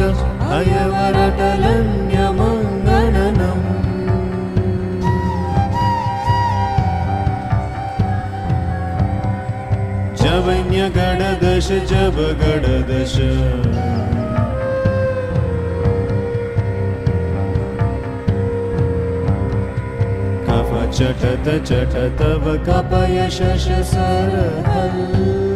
अयवरटलन्यमङ्गणनम् जवन्यगणदश जवगणदश कफ चटत चटतव कपय शश सरहल्